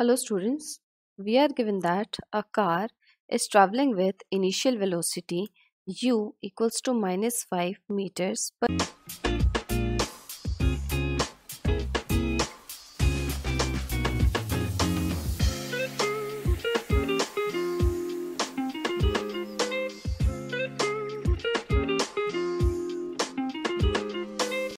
Hello students, we are given that a car is traveling with initial velocity u equals to minus 5 meters per